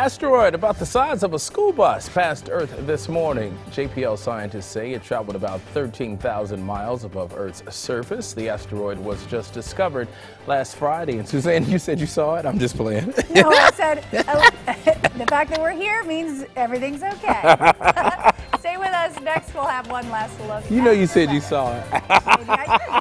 Asteroid about the size of a school bus passed Earth this morning. JPL scientists say it traveled about 13,000 miles above Earth's surface. The asteroid was just discovered last Friday. And Suzanne, you said you saw it? I'm just playing. No, I said oh, the fact that we're here means everything's okay. Stay with us. Next, we'll have one last look. You know you said you saw it.